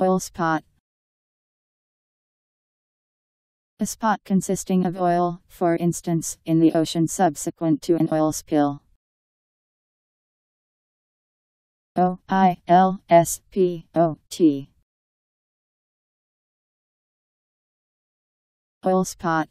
Oil spot. A spot consisting of oil, for instance, in the ocean subsequent to an oil spill. O I L S P O T Oil spot